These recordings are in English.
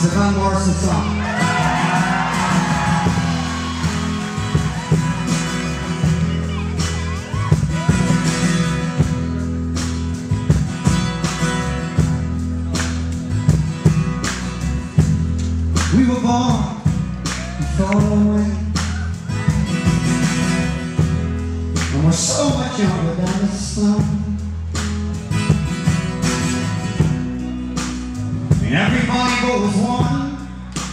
Van Morrison song. We were born far away And we're so much younger than the sun And goes one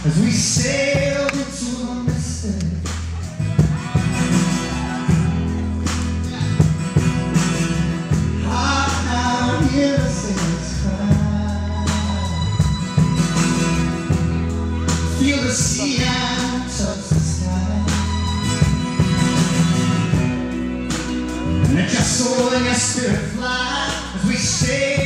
As we sail into the mystic Hot hear the sailors cry. Feel the sea and touch the sky. And let your soul and your spirit fly As we sail